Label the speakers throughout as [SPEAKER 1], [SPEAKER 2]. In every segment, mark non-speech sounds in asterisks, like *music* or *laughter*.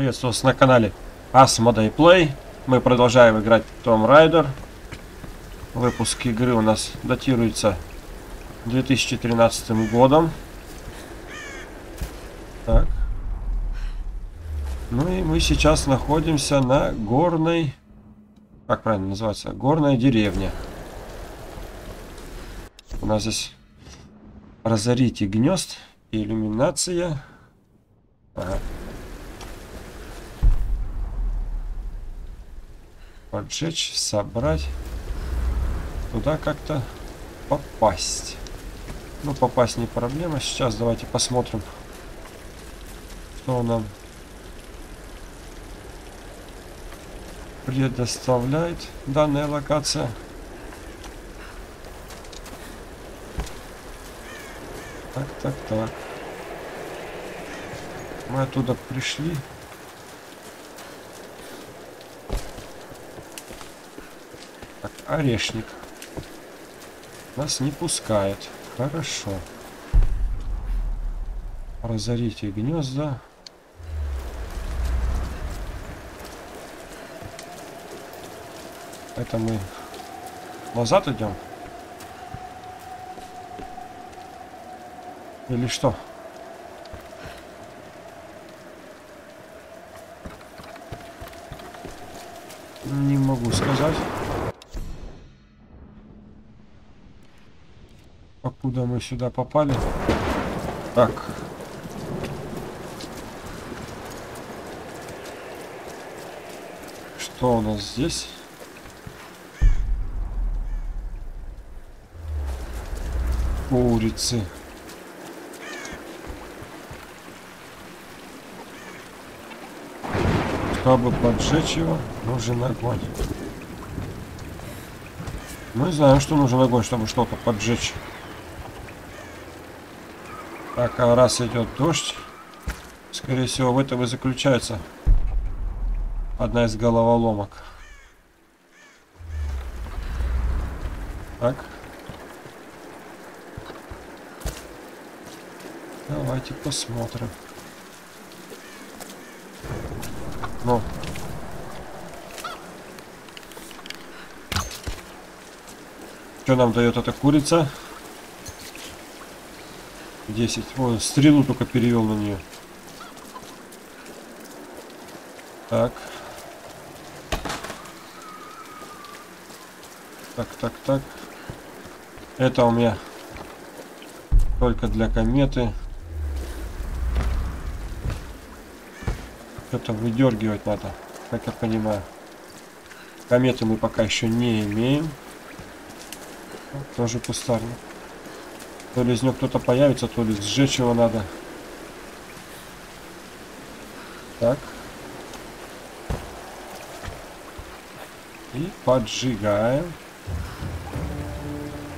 [SPEAKER 1] Приветствую вас на канале Asmodee Play. Мы продолжаем играть Tomb Raider. Выпуск игры у нас датируется 2013 годом. Так. Ну и мы сейчас находимся на горной... Как правильно называется? Горная деревня. У нас здесь разорите гнезд, иллюминация. Ага. Поджечь, собрать. Туда как-то попасть. Ну, попасть не проблема. Сейчас давайте посмотрим, что нам предоставляет данная локация. Так, так, так. Мы оттуда пришли. Так, орешник. Нас не пускает. Хорошо. Разорите гнезда. Это мы назад идем? Или что? Не могу сказать. Покуда мы сюда попали. Так. Что у нас здесь? Курицы. Чтобы поджечь его, нужен огонь. Мы знаем, что нужен огонь, чтобы что-то поджечь. Так, а раз идет дождь, скорее всего, в этом и заключается одна из головоломок. Так. Давайте посмотрим. Ну. Что нам дает эта курица? 10. Вон, стрелу только перевел на нее. Так. Так, так, так. Это у меня только для кометы. Что-то выдергивать надо, как я понимаю. Кометы мы пока еще не имеем. Тоже кустарник. То ли из него кто-то появится, то ли сжечь его надо. Так. И поджигаем.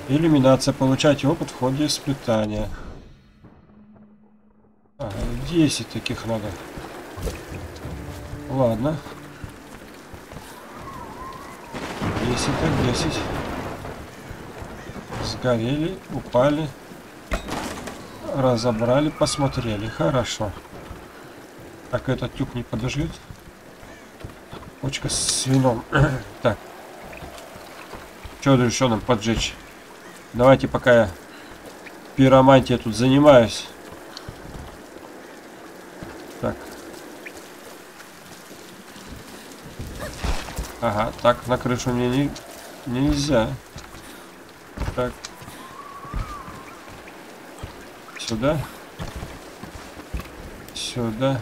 [SPEAKER 1] Иллюминация. Получайте опыт в ходе испытания. Ага, 10 таких надо. Ладно. 10 так 10. Сгорели, упали. Разобрали, посмотрели. Хорошо. Так, этот тюк не подожгет. Почка с вином. *clears throat* так. Что еще нам поджечь? Давайте пока я пиромантией тут занимаюсь. Так. Ага, так на крышу мне не, нельзя. Так. Сюда. Сюда.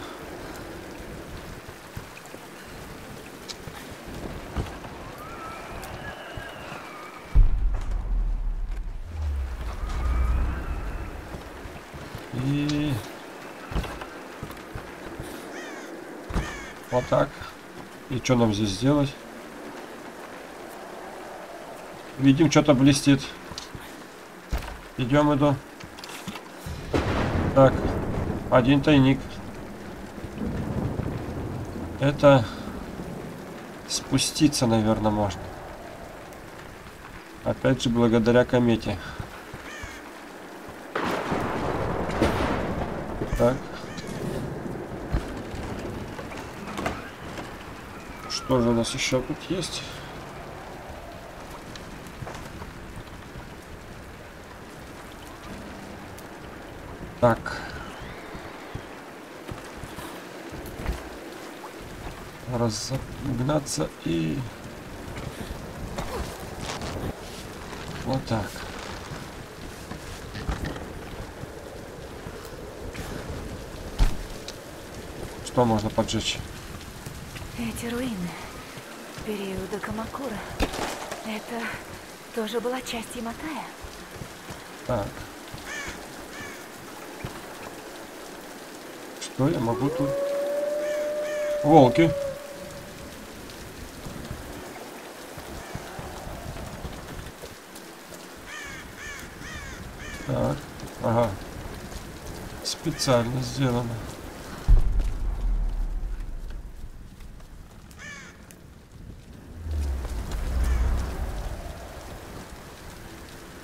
[SPEAKER 1] И... Вот так. И что нам здесь сделать? Видим, что-то блестит. Идем, иду. Так, один тайник. Это спуститься, наверное, можно. Опять же, благодаря комете. Так. Что же у нас еще тут есть? Так. Разогнаться и... Вот так. Что можно поджечь?
[SPEAKER 2] Эти руины периода Камакура. Это тоже была часть Яматая?
[SPEAKER 1] Так. Что я могу тут? Волки. Так, ага. Специально сделано.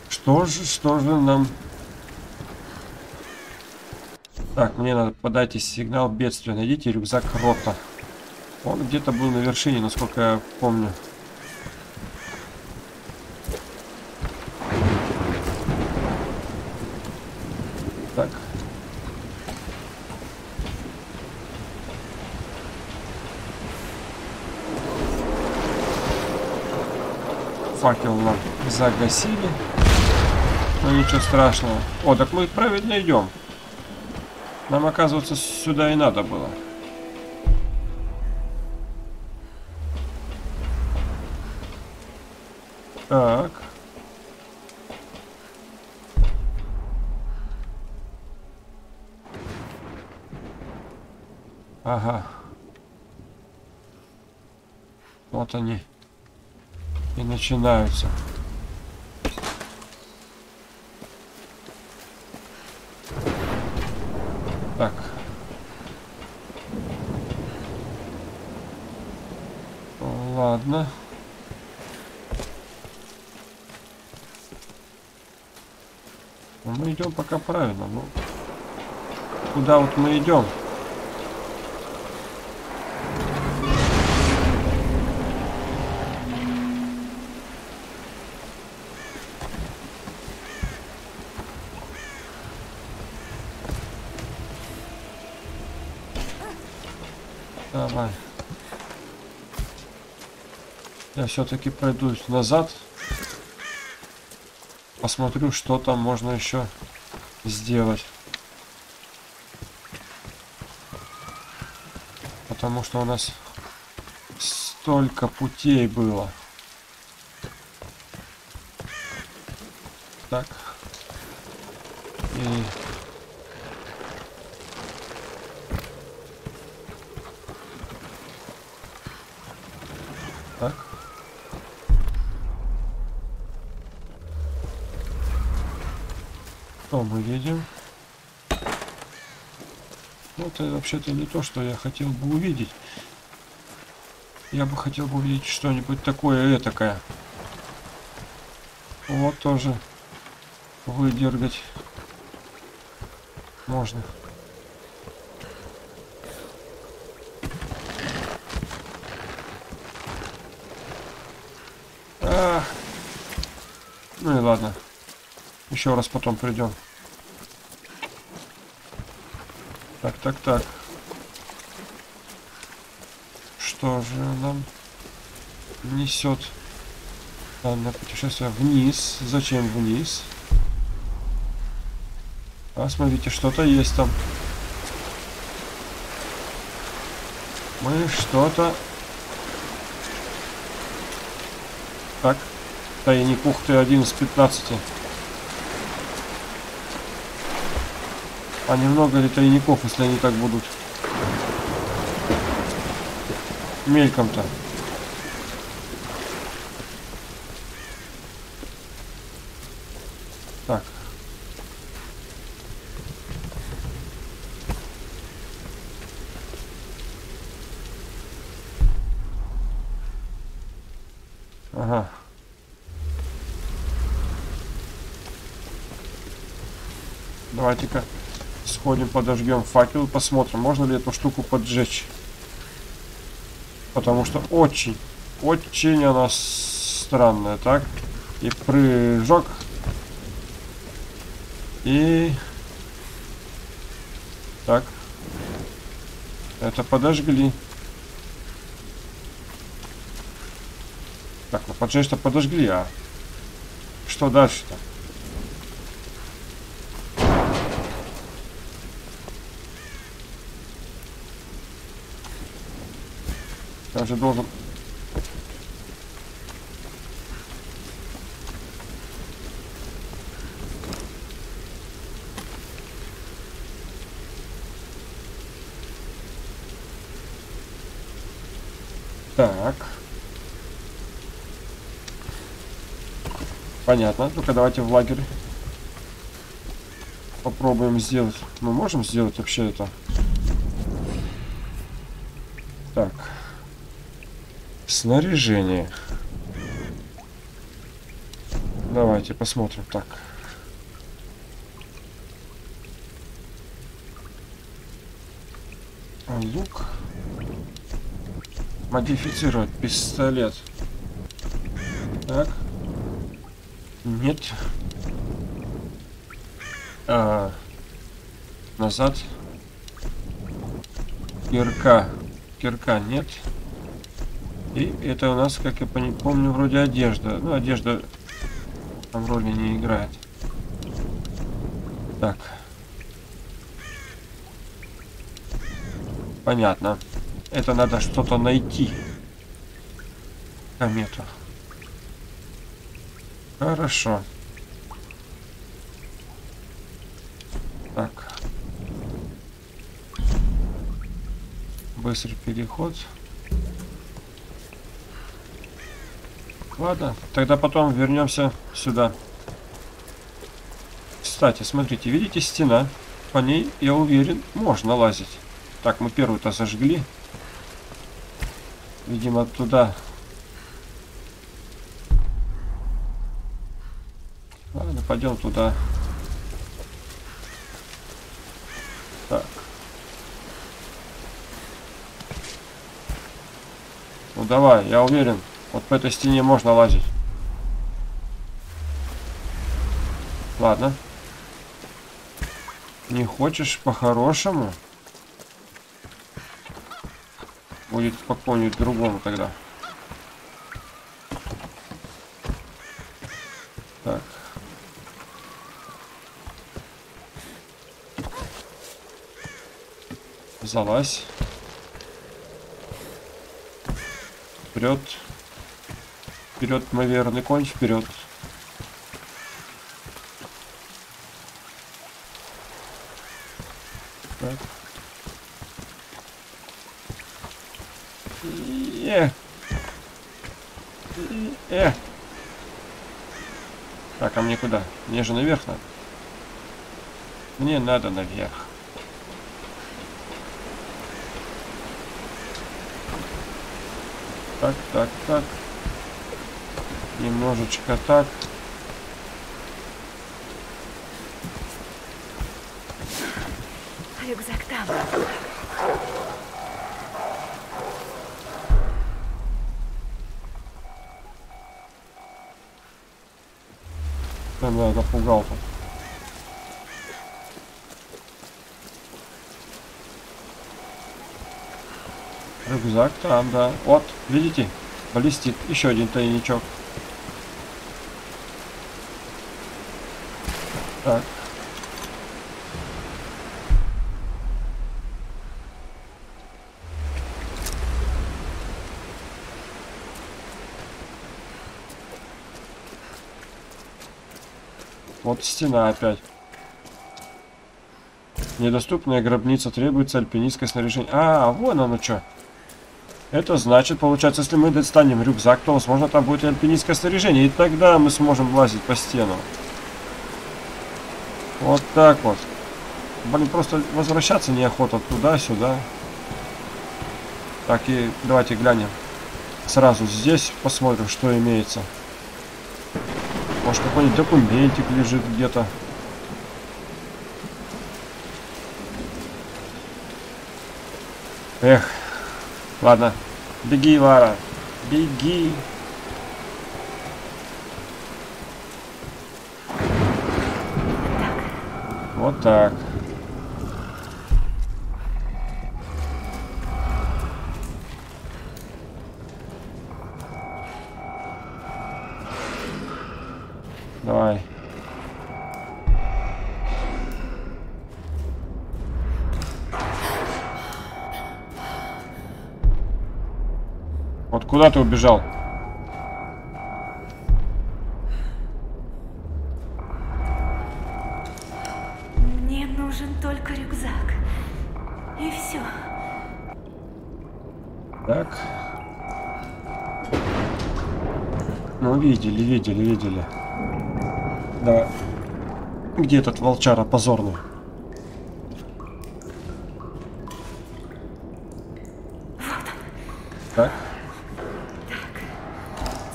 [SPEAKER 1] Что же, что же нам... Так, мне надо подать сигнал бедствия. Найдите рюкзак Рота. Он где-то был на вершине, насколько я помню. Так. Факел загасили. Но ничего страшного. О, так мы правильно идем. Нам, оказывается, сюда и надо было. Начинаются. Так. Ладно. Ну, мы идем пока правильно. Ну, куда вот мы идем? Все-таки пройдусь назад. Посмотрю, что там можно еще сделать. Потому что у нас столько путей было. Так. И Так. Что мы видим? Ну, это вообще-то не то, что я хотел бы увидеть. Я бы хотел бы увидеть что-нибудь такое этакое. Вот тоже выдергать можно. А, ну и ладно. Еще раз потом придем. Так, так, так. Что же нам несет данное путешествие вниз? Зачем вниз? А, смотрите, что-то есть там. Мы что-то... Так, тайник, ух ты, один из 15. А немного ли тайников, если они так будут? Мельком-то. Так. Ага. Давайте-ка сходим, подожгем факел, посмотрим, можно ли эту штуку поджечь. Потому что очень, очень она странная. Так. И прыжок. И... Так. Это подожгли. Так, ну поджечь-то подожгли, а что дальше-то? Же должен... Так. Понятно. Ну-ка давайте в лагерь попробуем сделать. Мы можем сделать вообще это? Так. Снаряжение. Давайте посмотрим. Так. Лук. Модифицировать пистолет. Так. Нет. А, назад. Кирка. Кирка нет. И это у нас, как я помню, вроде одежда. Ну, одежда там роли не играет. Так. Понятно. Это надо что-то найти. Комету. Хорошо. Так. Быстрый переход. Ладно, тогда потом вернемся сюда. Кстати, смотрите, видите стена? По ней, я уверен, можно лазить. Так, мы первую-то зажгли. Видимо, туда пойдем туда. Так. Ну давай, я уверен, по этой стене можно лазить. Ладно. Не хочешь по-хорошему? Будет по другому тогда. Залазь. Вперед. Вперед, верный конь, вперед. Так. Э. Э. Так, а мне куда? Мне же наверх надо. Мне надо наверх. Так, так, так. Немножечко так.
[SPEAKER 2] Рюкзак там.
[SPEAKER 1] Да, да, напугал-то. Рюкзак там, да. Вот, видите? Блестит. Еще один тайничок. Так. Вот стена опять. Недоступная гробница требуется альпинистское снаряжение. А, вон оно что. Это значит, получается, если мы достанем рюкзак, то, возможно, там будет альпинистское снаряжение. И тогда мы сможем лазить по стенам. Вот так вот. Блин, просто возвращаться неохота туда-сюда. Так, и давайте глянем. Сразу здесь посмотрим, что имеется. Может, какой-нибудь документик лежит где-то. Эх, Ладно, Беги, Вара. Беги. Вот так. Давай. Вот куда ты убежал?
[SPEAKER 2] Мне нужен только рюкзак. И все.
[SPEAKER 1] Так. Ну, видели, видели, видели. Где этот волчара позорный? Так.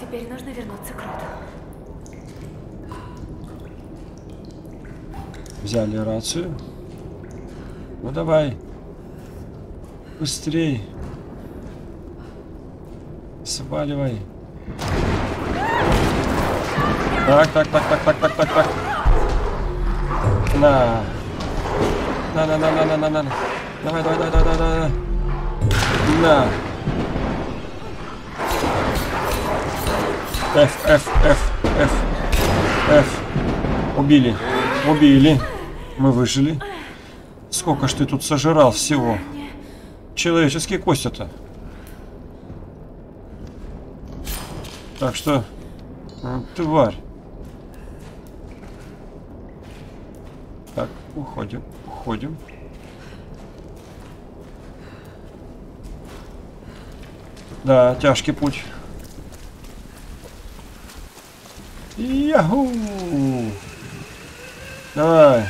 [SPEAKER 2] Теперь нужно вернуться к Руту.
[SPEAKER 1] Взяли рацию. Ну давай. Быстрей. Сваливай. Так, так, так, так, так, так, так, так. На. На, на, на, на, на, на, на. Давай, давай, давай, давай, давай, давай. На. F, F, F, F, F. Убили. Убили. Мы выжили. Сколько ж ты тут сожрал всего? Человеческие кости-то. Так что... Тварь. Так, уходим, уходим. Да, тяжкий путь. Яху! Давай.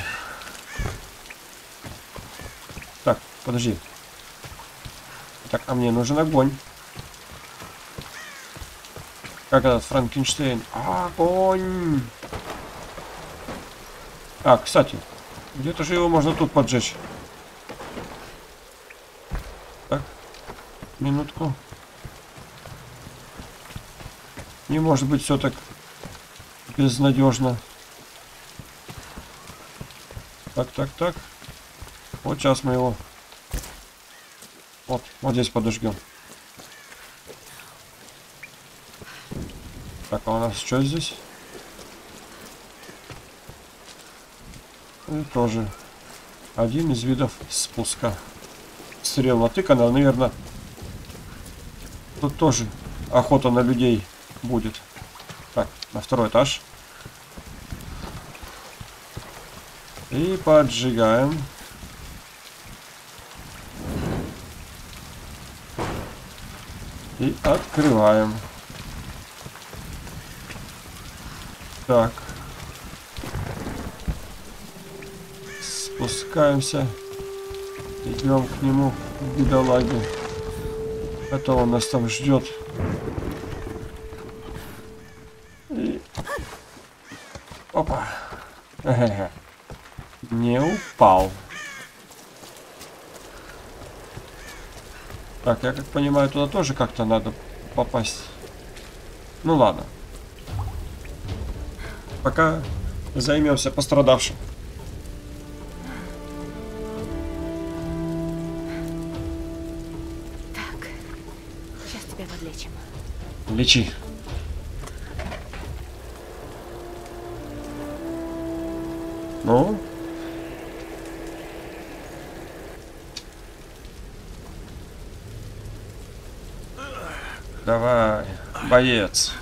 [SPEAKER 1] Так, подожди. Так, а мне нужен огонь. Как этот Франкенштейн? Огонь! А, кстати, где-то же его можно тут поджечь. Так, минутку. Не может быть все так безнадежно. Так, так, так. Вот сейчас мы его. Вот, вот здесь подожгем. Так, а у нас что здесь? Тоже один из видов спуска. Стрел натыкана, наверное. Тут тоже охота на людей будет. Так, на второй этаж. И поджигаем. И открываем. Так. Спускаемся. Идем к нему, к бедолаге. Это он нас там ждет. И... Опа. Не упал. Так, я как понимаю, туда тоже как-то надо попасть. Ну ладно. Пока займемся пострадавшим. Лечи. Ну? Давай, боец.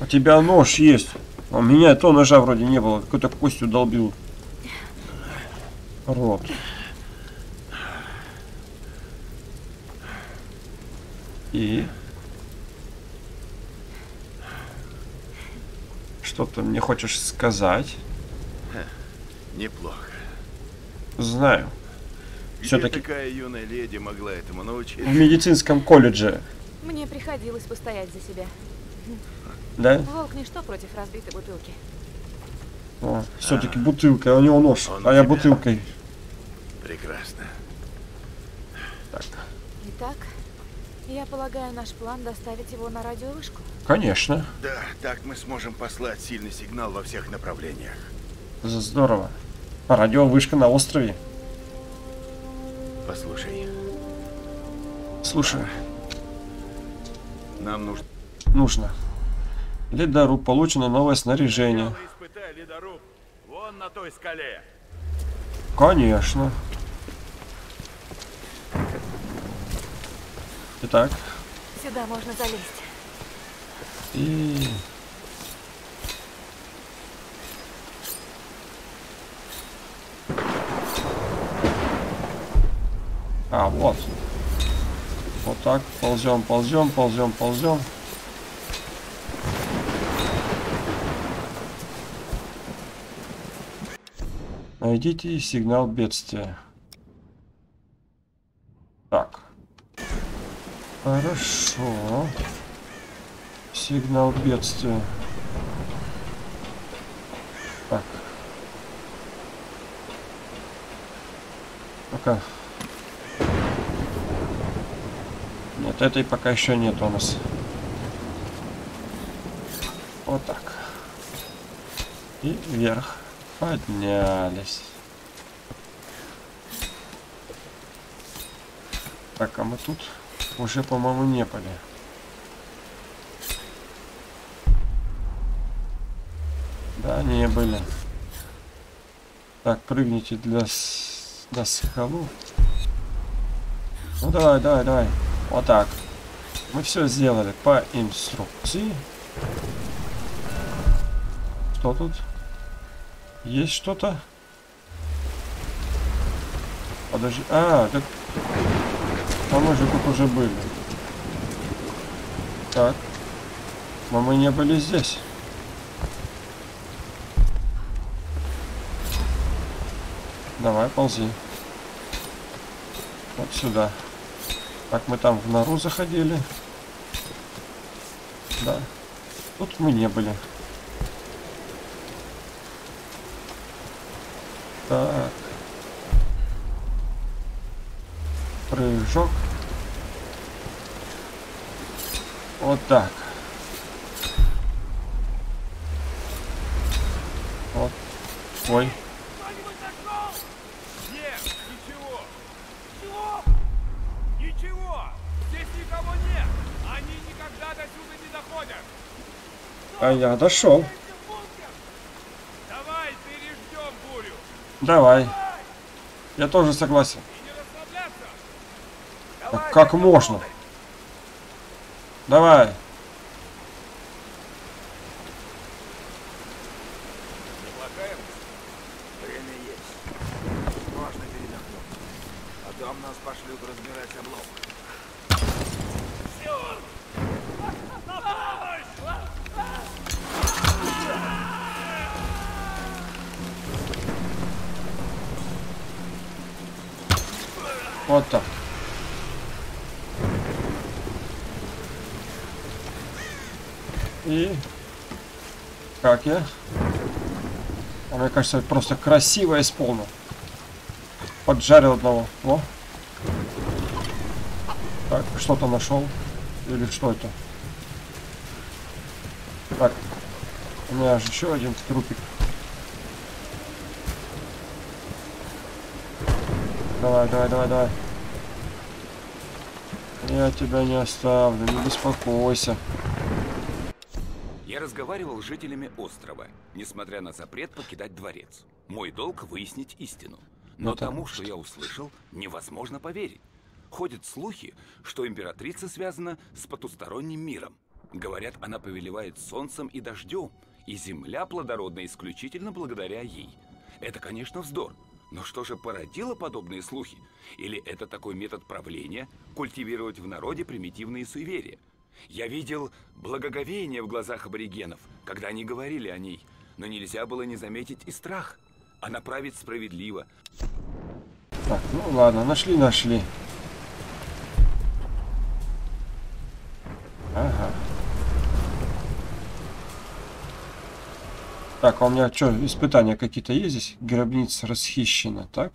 [SPEAKER 1] У тебя нож есть. У меня то ножа вроде не было. Какой-то костью долбил. Рот. И... Что ты мне хочешь сказать?
[SPEAKER 3] Неплохо.
[SPEAKER 1] Знаю.
[SPEAKER 3] Где
[SPEAKER 1] Всё-таки-
[SPEAKER 3] такая юная леди могла этому научиться?
[SPEAKER 1] В медицинском колледже,
[SPEAKER 2] Мне приходилось постоять за себя.
[SPEAKER 1] да?
[SPEAKER 2] Волк ничто против разбитой бутылки.
[SPEAKER 1] все-таки бутылка, а у него нож,
[SPEAKER 3] Он
[SPEAKER 1] а я бутылкой.
[SPEAKER 3] Прекрасно.
[SPEAKER 2] Итак, Я полагаю, наш план доставить его на радиовышку.
[SPEAKER 1] Конечно.
[SPEAKER 3] Да, так мы сможем послать сильный сигнал во всех направлениях.
[SPEAKER 1] Здорово. Радиовышка на острове.
[SPEAKER 3] Послушай,
[SPEAKER 1] Слушай,
[SPEAKER 3] нам нужно...
[SPEAKER 1] нужно. Ледоруб, получено новое снаряжение.
[SPEAKER 3] Вон на той скале.
[SPEAKER 1] Конечно. Итак,
[SPEAKER 2] Сюда можно залезть.
[SPEAKER 1] и... А, вот. Вот так, ползем, ползем, ползем, ползем. Найдите сигнал бедствия. Так. Хорошо. Сигнал бедствия. Так. Пока. Нет, этой пока еще нет у нас. Вот так. И вверх. Поднялись. Так, а мы тут уже, по-моему, не были. Да, не были. Так, прыгните для с... на. Ну давай, давай, давай. Вот так. Мы все сделали по инструкции. Что тут? Есть что-то? Подожди. А, так... Мы же тут уже были. Так. Но мы не были здесь. Давай, ползи. Вот сюда. Так, мы там в нору заходили. Да. Тут мы не были. Так. Прыжок. Вот так. Вот. Ой.
[SPEAKER 4] Нет, ничего. Чего? Ничего. Здесь никого нет. Они никогда до сюда не доходят.
[SPEAKER 1] А я дошел.
[SPEAKER 4] Давай переждем бурю.
[SPEAKER 1] Давай. Я тоже согласен.
[SPEAKER 4] И не расслабляться.
[SPEAKER 1] Так как можно? Давай. Я? А мне кажется, просто красиво исполнил. Поджарил одного. О. Так, что-то нашел. Или что это? Так. У меня же еще один трупик. Давай, давай, давай, давай. Я тебя не оставлю, не беспокойся.
[SPEAKER 5] Разговаривал с жителями острова, несмотря на запрет покидать дворец. Мой долг выяснить истину. Но
[SPEAKER 1] Ну
[SPEAKER 5] тому, что я услышал, невозможно поверить. Ходят слухи, что императрица связана с потусторонним миром. Говорят, она повелевает солнцем и дождем, и земля плодородна исключительно благодаря ей. Это, конечно, вздор. Но что же породило подобные слухи? Или это такой метод правления – культивировать в народе примитивные суеверия? Я видел благоговение в глазах аборигенов, когда они говорили о ней, но нельзя было не заметить и страх. Она правит справедливо,
[SPEAKER 1] Так, ну ладно, нашли, нашли. Ага. Так, а у меня что, испытания какие-то есть здесь? Гробница расхищена, так?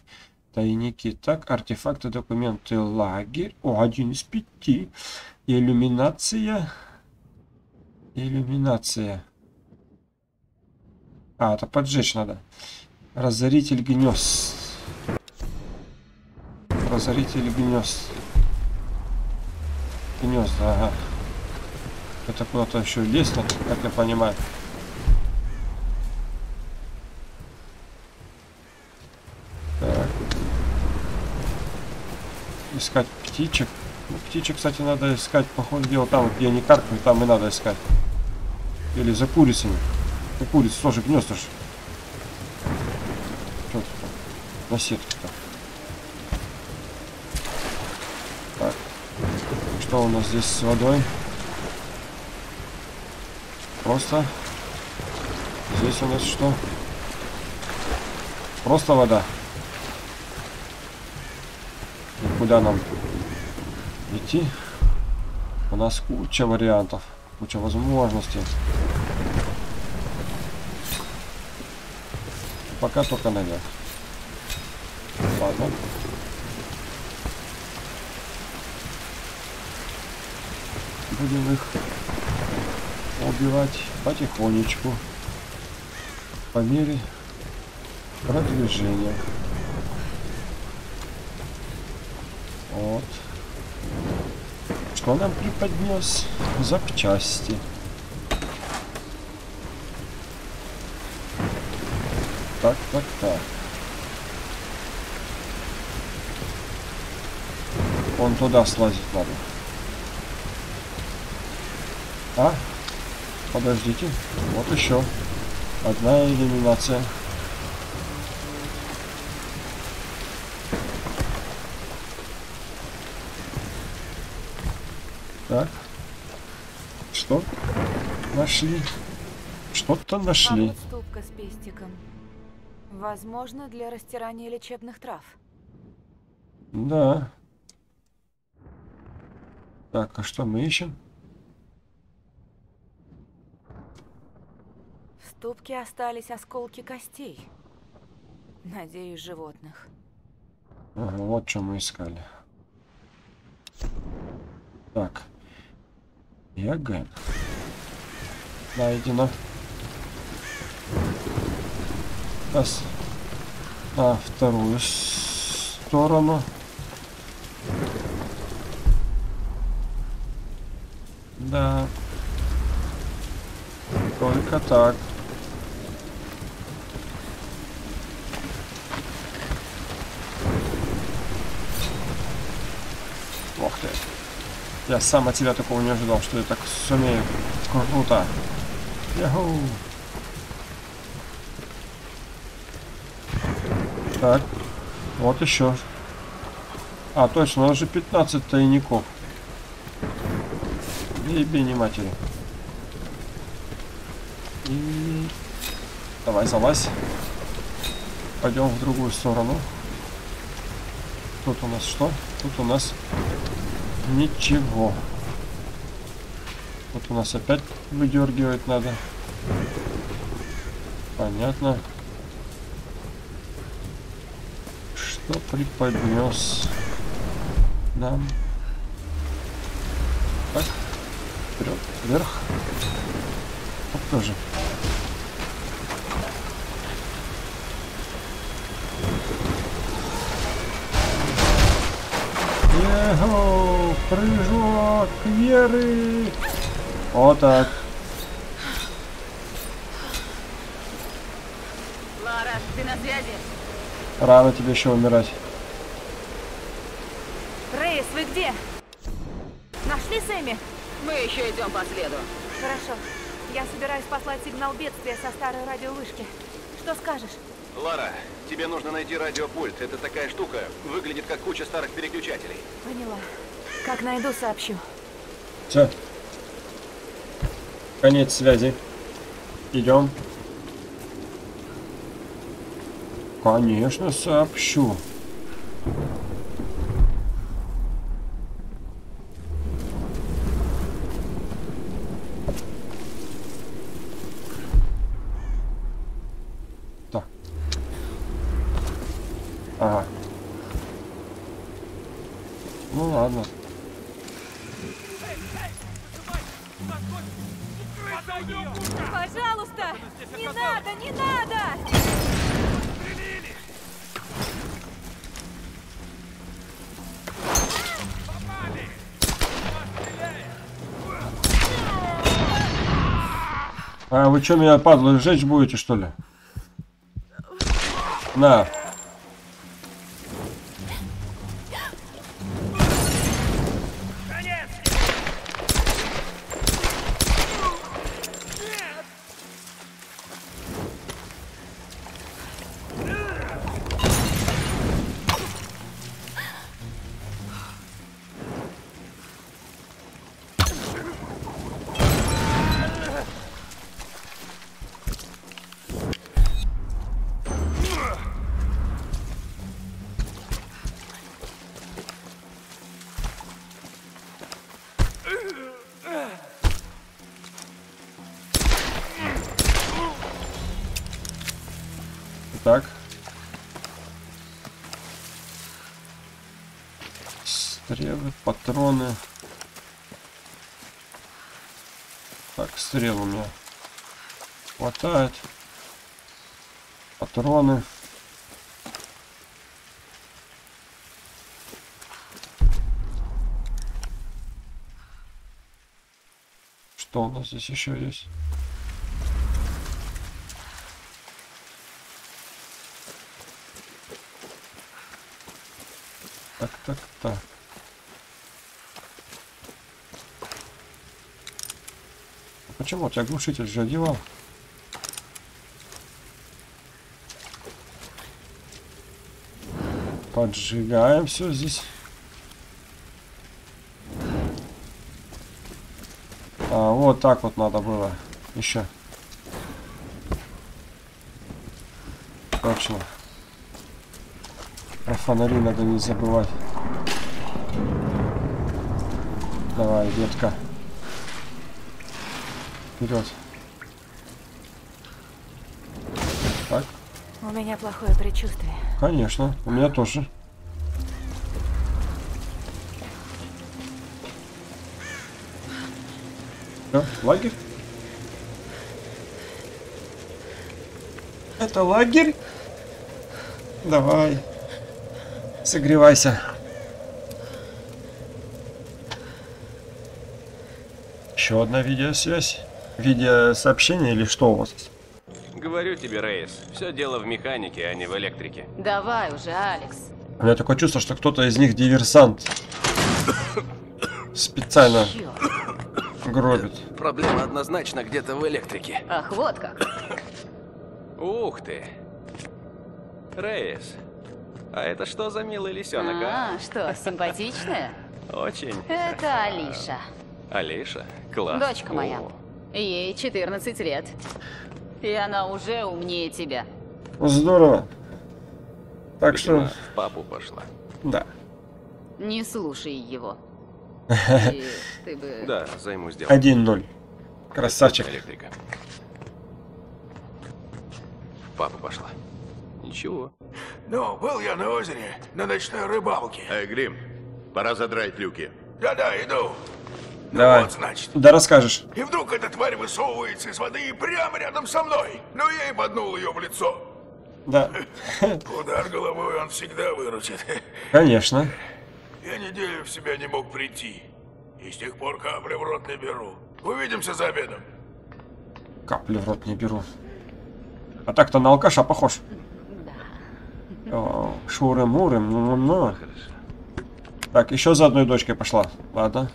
[SPEAKER 1] Тайники. Так, артефакты, документы, лагерь. О, один из пяти. Иллюминация. Иллюминация. А, это поджечь надо. Разоритель гнезд. Разоритель гнезд. Гнезда, ага. Это куда-то еще лезть как я понимаю. Так. Искать птичек. Ну, птичек, кстати, надо искать, по ходу дела, там, где они каркают, там и надо искать. Или за курицами. Ну, курица тоже гнезда ж. Что тут? На сетке-то. Так. Что у нас здесь с водой? Просто. Здесь у нас что? Просто вода. И куда нам идти? У нас куча вариантов, куча возможностей. Пока только наверх. Ладно. Будем их убивать потихонечку. По мере продвижения. Вот. Что нам преподнес? Запчасти. Так, так, так. Он туда слазить надо. А? Подождите. Вот еще. Одна иллюминация. Так. Что? Нашли. Что-то нашли.
[SPEAKER 2] ступка с пестиком. Возможно, для растирания лечебных трав.
[SPEAKER 1] Да. Так, а что мы ищем?
[SPEAKER 2] В ступке остались осколки костей. Надеюсь, животных.
[SPEAKER 1] Ага, вот что мы искали. Так. Яген. Найдено. Сейчас на вторую сторону. Да. Только так. Ох ты. Я сам от тебя такого не ожидал, что я так сумею. Круто. Яху. Так. Вот еще. А, точно, у нас же 15 тайников. Ебени матери. И... Давай, залазь. Пойдем в другую сторону. Тут у нас что? Тут у нас ничего. Вот у нас опять выдергивать надо. Понятно. Что преподнес нам? Так, вперед, вверх. Вот тоже. Его, прыжок веры. Вот так.
[SPEAKER 2] Лара, ты на связи?
[SPEAKER 1] Рано тебе еще умирать.
[SPEAKER 2] Рейс, вы где? Нашли Сэмми?
[SPEAKER 6] Мы еще идем по следу.
[SPEAKER 2] Хорошо. Я собираюсь послать сигнал бедствия со старой радиовышки. Что скажешь?
[SPEAKER 7] Лара, тебе нужно найти радиопульт. Это такая штука, выглядит как куча старых переключателей.
[SPEAKER 2] Поняла. Как найду, сообщу.
[SPEAKER 1] Все. Конец связи. Идем. Конечно, сообщу. Вы что меня, падлы, сжечь будете, что ли? На. Патроны. Так, стрел у меня хватает. Патроны. Что у нас здесь еще есть? Так, так, так. Почему у тебя глушитель же одевал? Поджигаем все здесь. А, вот так вот надо было. Еще. Точно. Про фонари надо не забывать. Давай, детка. Вперед. Так,
[SPEAKER 2] У меня плохое предчувствие.
[SPEAKER 1] конечно. У меня тоже. Всё, лагерь? Это лагерь? Давай. Согревайся. Еще одна видеосвязь. Видеосообщение или что у вас?
[SPEAKER 8] Говорю тебе, Рейс, все дело в механике, а не в электрике.
[SPEAKER 6] Давай уже, Алекс.
[SPEAKER 1] У меня такое чувство, что кто-то из них диверсант. Специально
[SPEAKER 6] Чёрт.
[SPEAKER 1] гробит.
[SPEAKER 8] Проблема однозначно где-то в электрике.
[SPEAKER 6] Ах, вот как.
[SPEAKER 8] Ух ты. Рейс, а это что за милый лисенок, а?
[SPEAKER 6] А, что, симпатичная?
[SPEAKER 8] Очень.
[SPEAKER 6] Это Алиша.
[SPEAKER 8] Алиша, класс.
[SPEAKER 6] Дочка моя.
[SPEAKER 8] О,
[SPEAKER 6] Ей 14 лет. И она уже умнее тебя.
[SPEAKER 1] Здорово. Так
[SPEAKER 8] видимо,
[SPEAKER 1] что,
[SPEAKER 8] в папу пошла.
[SPEAKER 1] да.
[SPEAKER 6] Не слушай его. *laughs* И ты бы...
[SPEAKER 8] Да, займусь делом.
[SPEAKER 1] 1-0. Красавчик.
[SPEAKER 8] Электрика. В папу пошла. Ничего.
[SPEAKER 3] Ну, был я на озере, на ночной рыбалке.
[SPEAKER 7] Эй, Грим, пора задрать люки.
[SPEAKER 3] Да-да, иду.
[SPEAKER 1] Давай.
[SPEAKER 3] вот, значит.
[SPEAKER 1] Да расскажешь.
[SPEAKER 3] И вдруг эта тварь высовывается из воды и прямо рядом со мной. Ну, я и боднул ее в лицо.
[SPEAKER 1] Да. *laughs*
[SPEAKER 3] Удар головой он всегда выручит.
[SPEAKER 1] Конечно.
[SPEAKER 3] Я неделю в себя не мог прийти. И с тех пор капли в рот не беру. Увидимся за обедом.
[SPEAKER 1] Капли в рот не беру. А так-то на алкаша похож. О, Шуры-муры. ну-ну-ну. Так, еще за одной дочкой пошла. Ладно.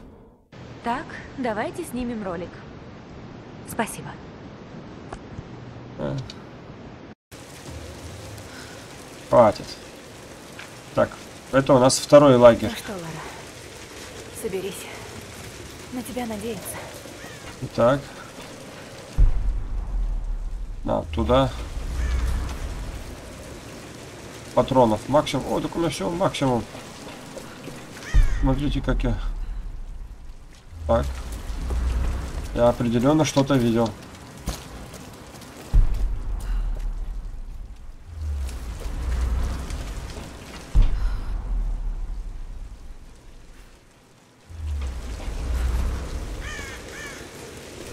[SPEAKER 2] Так, давайте снимем ролик. Спасибо.
[SPEAKER 1] Хватит. Так, это у нас второй
[SPEAKER 2] Ну
[SPEAKER 1] лагерь.
[SPEAKER 2] что, Лара, соберись. На тебя надеяться.
[SPEAKER 1] Итак. На, туда. Патронов максимум. Ой, так у меня все максимум. Смотрите, как я. Так. Я определенно что-то видел.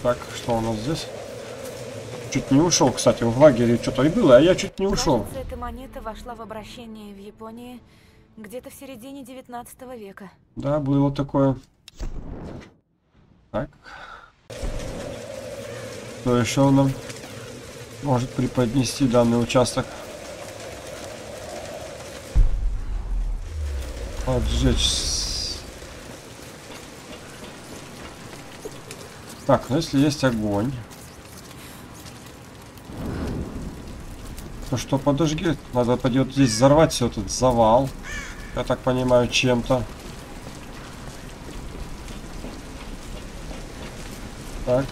[SPEAKER 1] Так, что у нас здесь? Чуть не ушел, кстати, в лагере что-то и было, а я чуть не ушел.
[SPEAKER 2] Кажется, эта монета вошла в обращение в Японии где-то в середине 19 века.
[SPEAKER 1] Да, было такое. Так. Что еще нам может преподнести данный участок? Поджечь. Так, ну если есть огонь, то что подожги? Надо пойдет здесь взорвать все этот завал. Я так понимаю, чем-то. Так.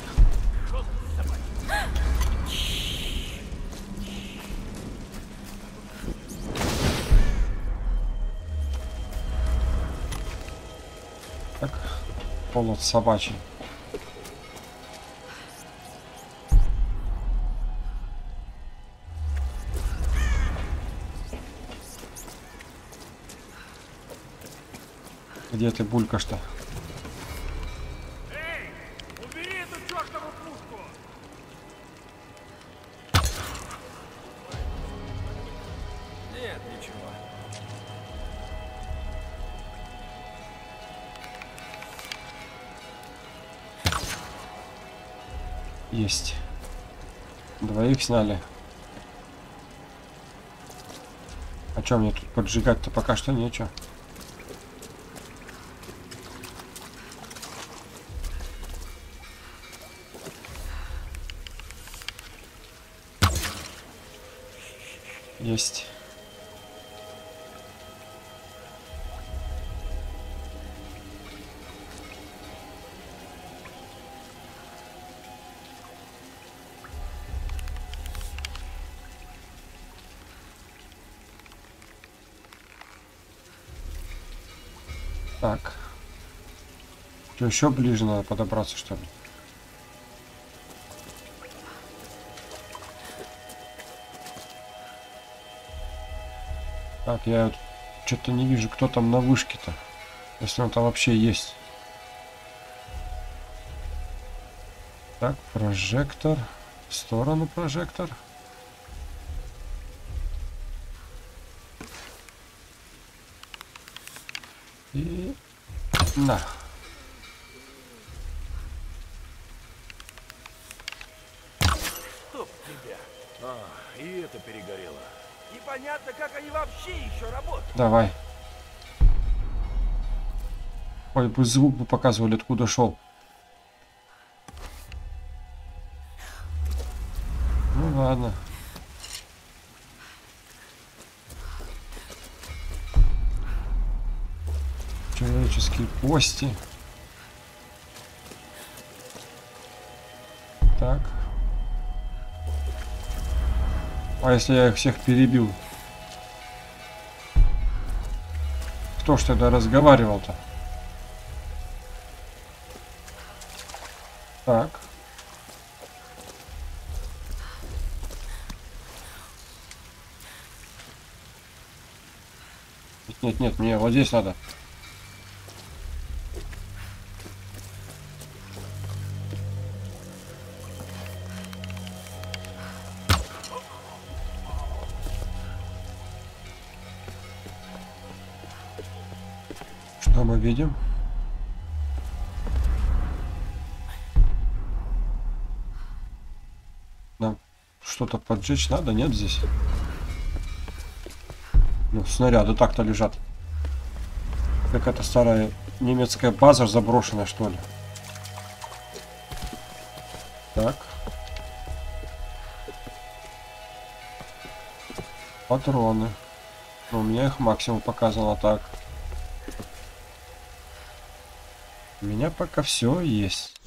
[SPEAKER 1] Так. Полот собачий. Где ты булька-что? Есть. Двоих сняли. А чё мне тут поджигать-то пока что нечего. Есть. Еще ближе надо подобраться, что ли? Так, я что-то не вижу, кто там на вышке-то. Если он там вообще есть. Так, прожектор. В сторону прожектор. И... На.
[SPEAKER 4] Стоп тебя. А, и это перегорело. Непонятно, как они вообще еще работают.
[SPEAKER 1] Давай. Ой, бы звук бы показывали, откуда шел. Ну ладно. Человеческие кости. Так. А если я их всех перебил? Кто ж тогда разговаривал-то? Так. Нет, Нет, мне вот здесь надо. Видим? Нам что-то поджечь надо, нет здесь? Ну, снаряды так-то лежат. Какая-то старая немецкая база заброшенная, что ли. Так. Патроны. Ну, у меня их максимум показано так. У меня пока все есть.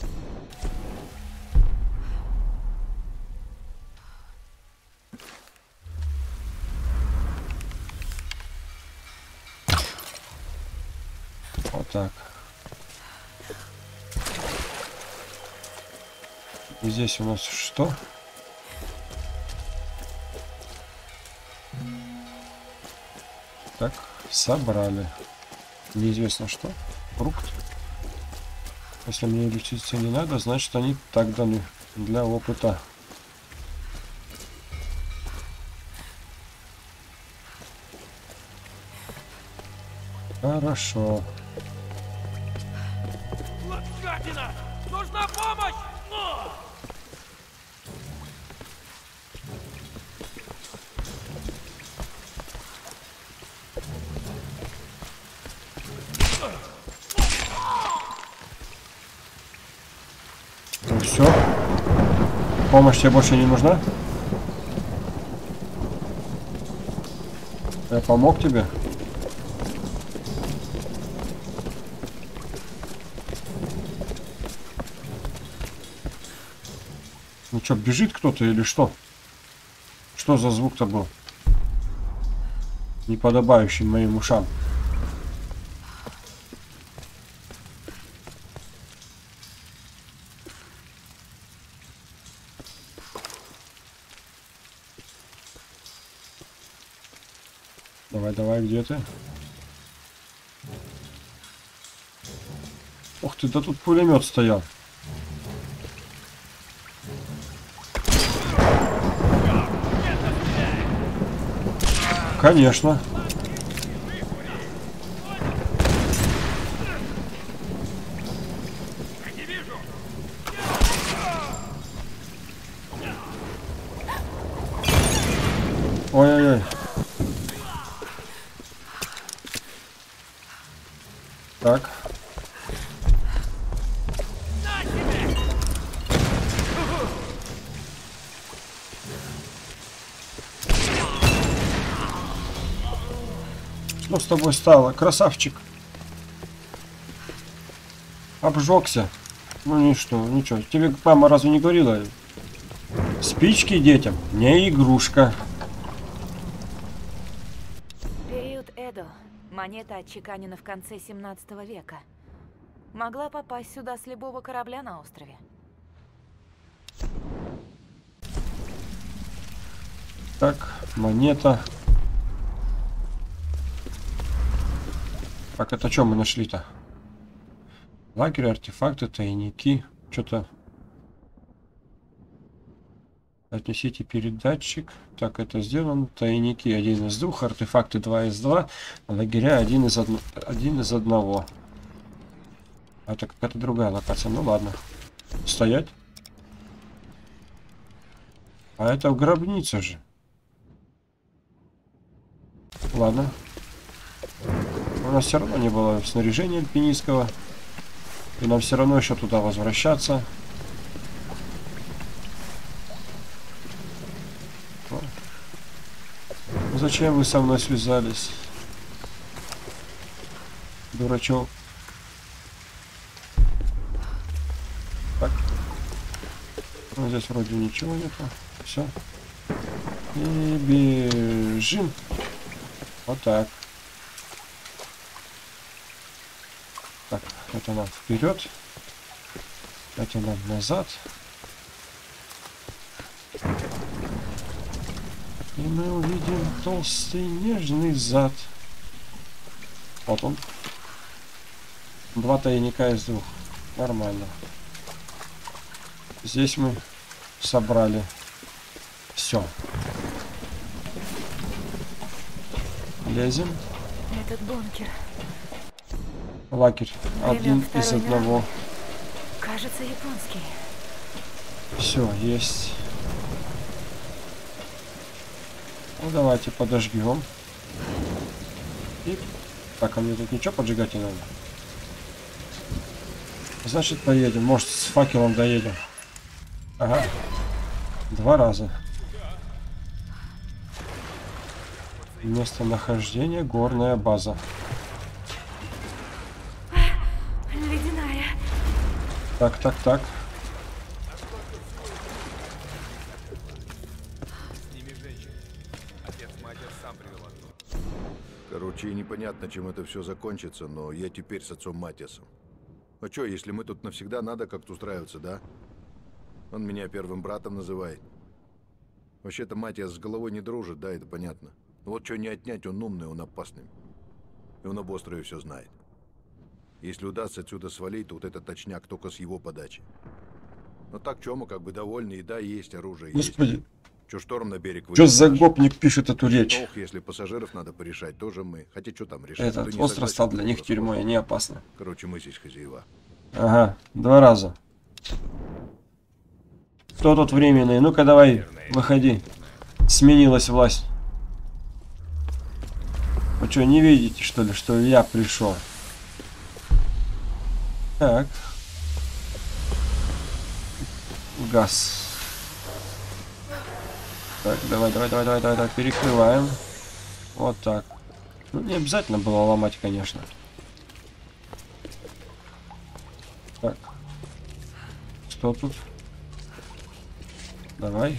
[SPEAKER 1] Вот так. И здесь у нас что? Так, собрали. Неизвестно что. Фрукт. Если мне лечиться не надо, значит они так даны для опыта. Хорошо.
[SPEAKER 4] Нужна помощь! Но!
[SPEAKER 1] Ну все. Помощь тебе больше не нужна? Я помог тебе? Ну что, бежит кто-то или что? Что за звук-то был? Неподобающий моим ушам. Давай, давай, где ты? Ух ты, да тут пулемет стоял. Конечно. Тобой стало, красавчик? Обжегся. Ну ничто, ничего. Тебе мама разве не говорила? Спички детям не игрушка.
[SPEAKER 2] Период Эдо. Монета отчеканена в конце 17 века. Могла попасть сюда с любого корабля на острове.
[SPEAKER 1] Так, монета. Так, это что мы нашли-то? Лагерь, артефакты, тайники. Что-то... Отнесите передатчик. Так, это сделано. Тайники один из двух, артефакты два из два, лагеря один из, одно... один из одного. А это какая-то другая локация. Ну ладно. Стоять. А это в гробнице же. Ладно. У нас все равно не было снаряжения альпинистского. И нам все равно еще туда возвращаться. Зачем вы со мной связались? Дурачок. Так. Ну, здесь вроде ничего нету. Все. И бежим. Вот так. Так, это нам вперед. Это нам назад. И мы увидим толстый нежный зад. Вот он. Два тайника из двух. Нормально. Здесь мы собрали все. Лезем.
[SPEAKER 2] Этот бункер.
[SPEAKER 1] Лагерь. Один из одного.
[SPEAKER 2] Кажется, японский.
[SPEAKER 1] Все, есть. Ну давайте подожгем. И... Так, а мне тут ничего поджигать не надо. Значит, поедем. Может, с факелом доедем. Ага. Два раза. Местонахождение горная база. Так, так, так.
[SPEAKER 3] Короче, непонятно, чем это все закончится, но я теперь с отцом Матиасом. А чё, если мы тут навсегда, надо как-то устраиваться, да? Он меня первым братом называет. Вообще-то Матиас с головой не дружит, да, это понятно. Но вот что не отнять, он умный, он опасный. И он об острове все знает. Если удастся отсюда свалить, то вот этот точняк только с его подачи. Но так Чома как бы довольны, еда есть, оружие
[SPEAKER 1] Господи,
[SPEAKER 3] есть. Че шторм на берег выйдет
[SPEAKER 1] за гопник пишет эту речь?
[SPEAKER 3] Ох, если пассажиров надо порешать, тоже мы. Хотя что там решать?
[SPEAKER 1] Этот
[SPEAKER 3] не
[SPEAKER 1] остров стал для них тюрьмой,
[SPEAKER 3] плохо.
[SPEAKER 1] они опасны.
[SPEAKER 3] Короче, мы здесь хозяева.
[SPEAKER 1] Ага, два раза. Кто тут временный? Ну-ка давай, выходи. Сменилась власть. Вы что, не видите, что ли, что я пришел? Так. Газ. Так, давай, давай, давай, давай, давай, давай, перекрываем. Вот так. Ну, не обязательно было ломать, конечно. Так. Что тут? Давай.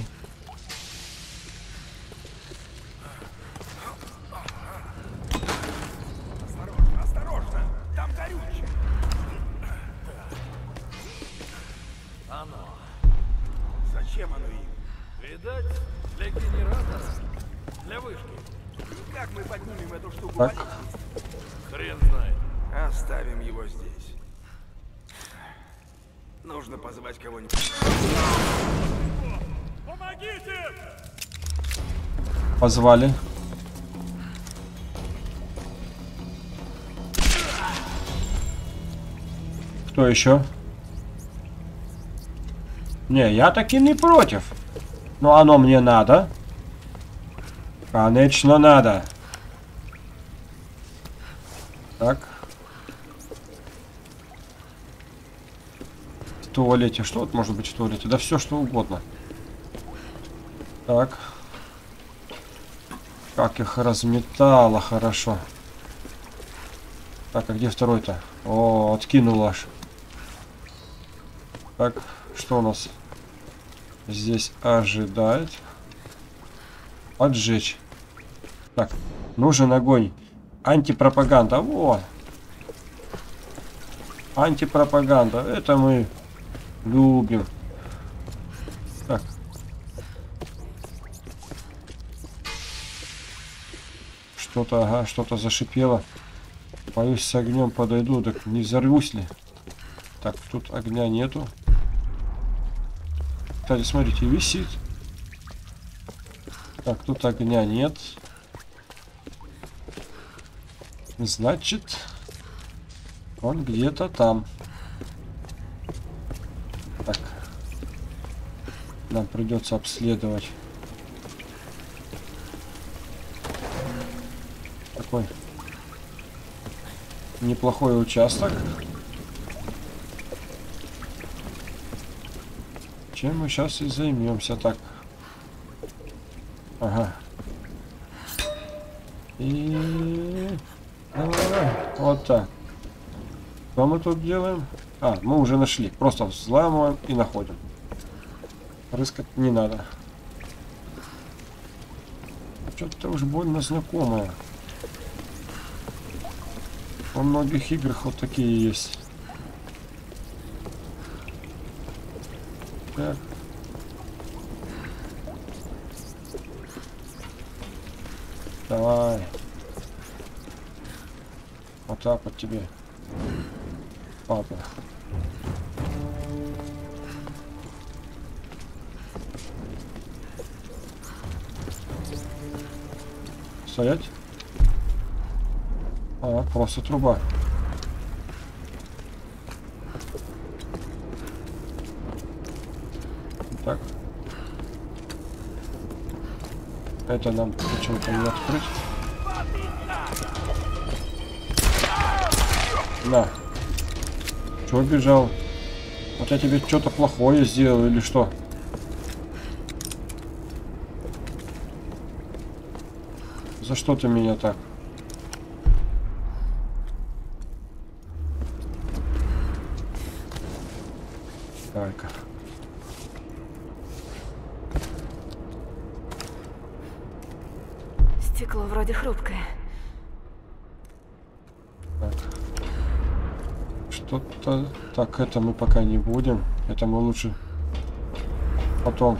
[SPEAKER 1] Позвали. Кто еще? Не, я таки не против. Но оно мне надо. Конечно, надо. Так. В туалете. Что вот может быть в туалете? Да все что угодно. Так. Как их разметало хорошо. Так, а где второй-то? О, откинул аж. Так, что у нас здесь ожидает? Поджечь. Так, нужен огонь. Антипропаганда. Во! Антипропаганда. Это мы любим. Что-то, ага, что-то зашипело. Боюсь, с огнем подойду, так не взорвусь ли? Так, тут огня нету. Кстати, смотрите, висит. Так, тут огня нет. Значит, он где-то там. Так. Нам придется обследовать. Такой неплохой участок. Чем мы сейчас и займемся. Так. Ага. И... Давай, Вот так. Что мы тут делаем? А, мы уже нашли. Просто взламываем и находим. Рыскать не надо. Что-то уж больно знакомое. Во многих играх вот такие есть. Просто труба. Так. Это нам почему-то не открыть. На. Чего бежал? Вот я тебе что-то плохое сделал или что? За что ты меня так? Давай-ка.
[SPEAKER 2] Стекло вроде хрупкое.
[SPEAKER 1] Так. Что-то... Так, это мы пока не будем. Это мы лучше потом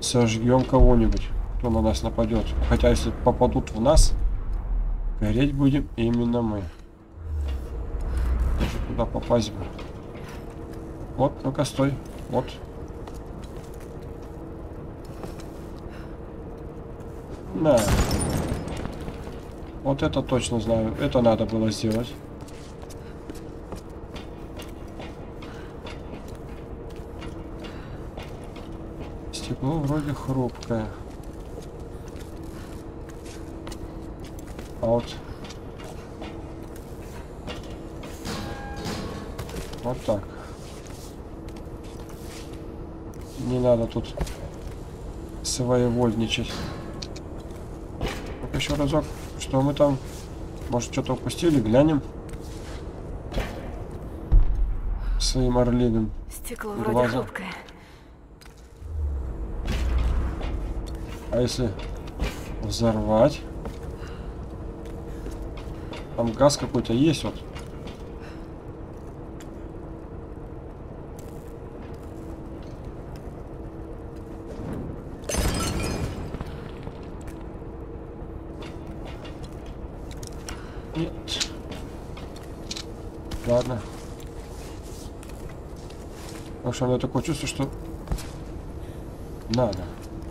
[SPEAKER 1] сожгем кого-нибудь, кто на нас нападет. Хотя, если попадут в нас, гореть будем именно мы. Тоже туда попасть бы. Вот, ну-ка, стой. Вот. На. Вот это точно знаю. Это надо было сделать. Стекло вроде хрупкое. А вот... Вот так. Не надо тут своевольничать. Еще разок. Что мы там? Может, что-то упустили? Глянем. Своим орлиным.
[SPEAKER 2] Стекло вроде хрупкое.
[SPEAKER 1] А если взорвать? Там газ какой-то есть вот. Нет. Ладно. Потому что у меня такое чувство, что надо.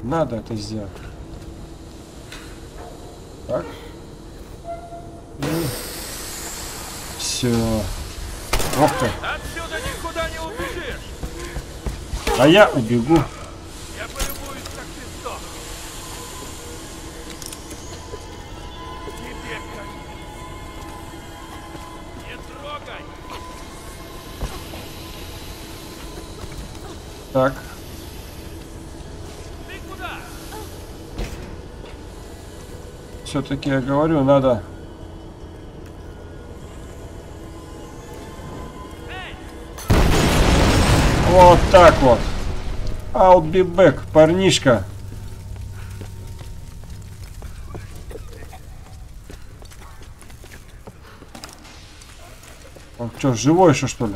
[SPEAKER 1] Надо это сделать. Так. И... Все. Ох ты.
[SPEAKER 4] Отсюда никуда не убежишь!
[SPEAKER 1] А я убегу. Все-таки я говорю, надо... Вот так вот. I'll be back, парнишка. Он что, живой еще что ли?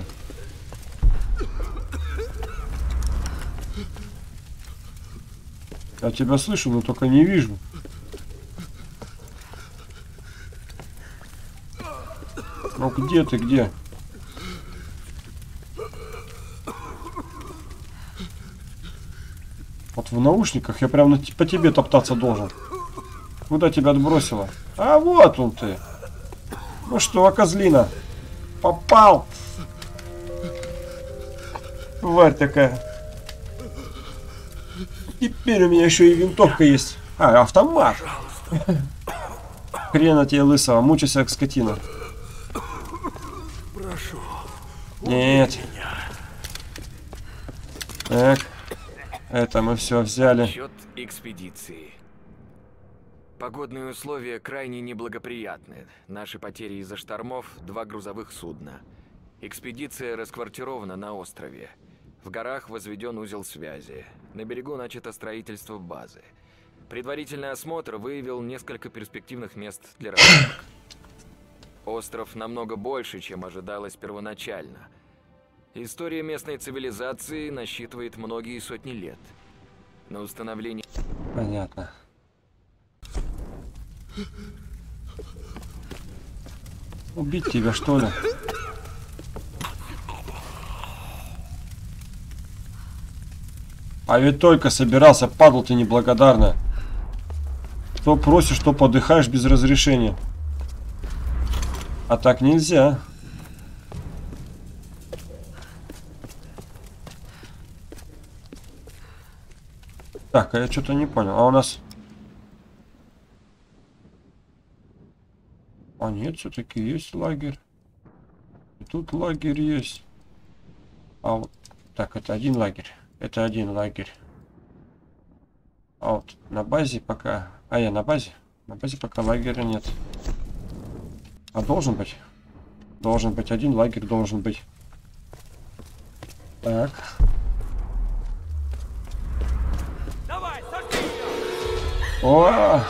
[SPEAKER 1] Я тебя слышу, но только не вижу. Где ты, где? Вот в наушниках я прям по тебе топтаться должен. Куда тебя отбросило? А вот он ты. Ну что, козлина? Попал! Тварь такая. Теперь у меня еще и винтовка есть. А, автомат. Хрена тебе лысого, мучайся как скотина.
[SPEAKER 3] Прошу.
[SPEAKER 1] Нет. Так. Это мы все взяли.
[SPEAKER 9] Счет экспедиции. Погодные условия крайне неблагоприятны. Наши потери из-за штормов – два грузовых судна. Экспедиция расквартирована на острове. В горах возведен узел связи. На берегу начато строительство базы. Предварительный осмотр выявил несколько перспективных мест для раскопок. Остров намного больше, чем ожидалось первоначально. История местной цивилизации насчитывает многие сотни лет. На установление
[SPEAKER 1] Понятно. Убить тебя, что ли? А ведь только собирался, падал ты неблагодарная. Что просишь, что подыхаешь без разрешения. А так нельзя. Так, а я что-то не понял. А у нас... А нет, все-таки есть лагерь. И тут лагерь есть. А вот... Так, это один лагерь. Это один лагерь. А вот на базе пока... А я на базе? На базе пока лагеря нет. А должен быть? Должен быть. Один лагерь должен быть. Так.
[SPEAKER 4] Давай!
[SPEAKER 1] О!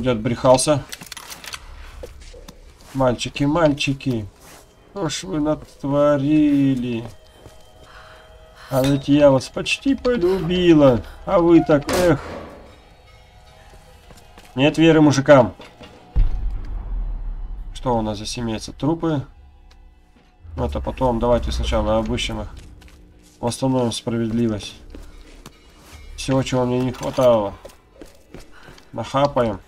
[SPEAKER 1] Вроде отбрехался. Мальчики, мальчики. Что ж вы натворили? А ведь я вас почти полюбила. А вы так, эх. Нет веры мужикам. Что у нас здесь имеется? Трупы. Ну, это потом. Давайте сначала обыщем. Восстановим справедливость. Всего, чего мне не хватало. Нахапаем.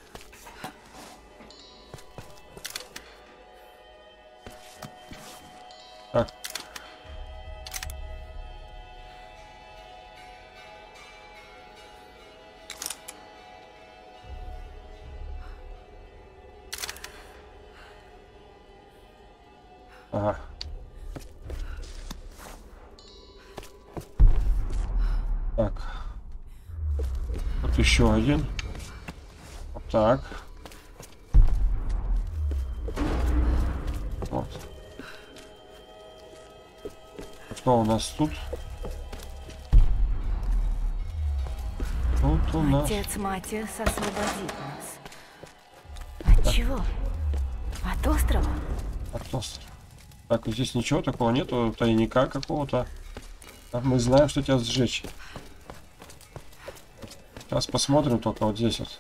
[SPEAKER 1] Ага. Так. Вот еще один. Вот так. Вот. Что у нас тут? Тут у нас...
[SPEAKER 2] Отец Матиас освободит нас. От чего? От острова?
[SPEAKER 1] От острова. Так, здесь ничего такого нету, тайника какого-то. А мы знаем, что тебя сжечь. Сейчас посмотрим только вот здесь вот.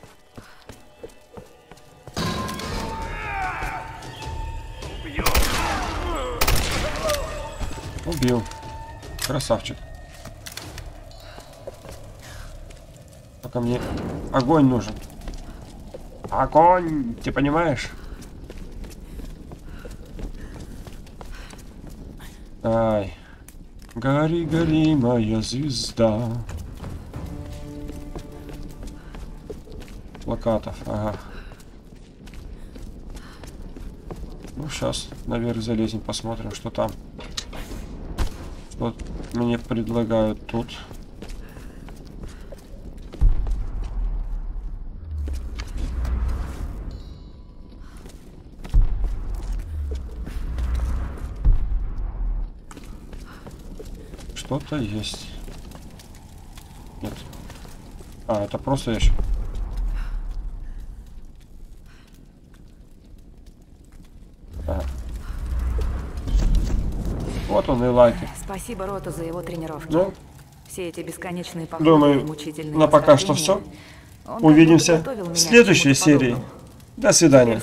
[SPEAKER 1] Убил. Красавчик. Только мне огонь нужен. Огонь! Ты понимаешь? Ай. Гори, гори, моя звезда. Плакатов, ага. Ну, сейчас наверх залезем, посмотрим, что там. Что мне предлагают тут. Что-то есть. Нет. А, это просто ящик. Ага. Вот он и лайки.
[SPEAKER 2] Спасибо Роту за его тренировки.
[SPEAKER 1] Ну,
[SPEAKER 2] Все эти бесконечные походы
[SPEAKER 1] думаю,
[SPEAKER 2] мучительные
[SPEAKER 1] на пока что все.
[SPEAKER 2] Он
[SPEAKER 1] Увидимся в следующей серии. До свидания.